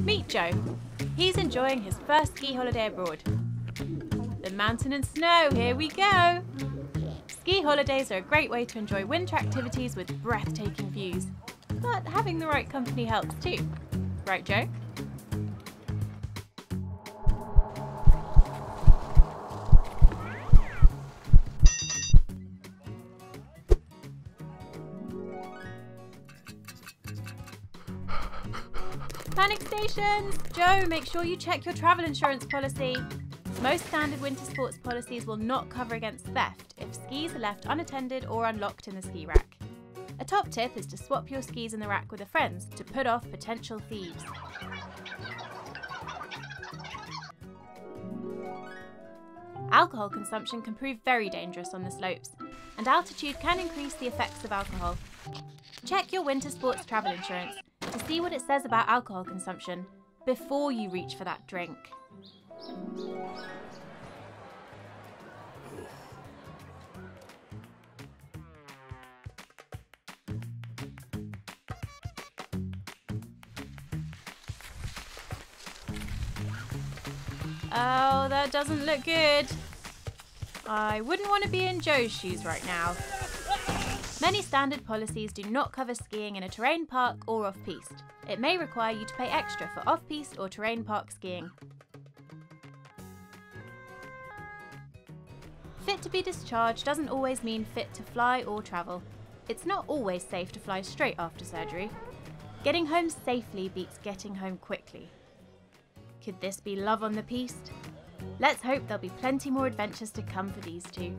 Meet Joe. He's enjoying his first ski holiday abroad. The mountain and snow, here we go! Ski holidays are a great way to enjoy winter activities with breathtaking views. But having the right company helps too. Right, Joe? Panic stations! Joe, make sure you check your travel insurance policy. Most standard winter sports policies will not cover against theft if skis are left unattended or unlocked in the ski rack. A top tip is to swap your skis in the rack with a friend to put off potential thieves. Alcohol consumption can prove very dangerous on the slopes, and altitude can increase the effects of alcohol. Check your winter sports travel insurance to see what it says about alcohol consumption before you reach for that drink. Oh, that doesn't look good. I wouldn't want to be in Joe's shoes right now. Many standard policies do not cover skiing in a terrain park or off-piste. It may require you to pay extra for off-piste or terrain park skiing. Fit to be discharged doesn't always mean fit to fly or travel. It's not always safe to fly straight after surgery. Getting home safely beats getting home quickly. Could this be love on the piste? Let's hope there'll be plenty more adventures to come for these two.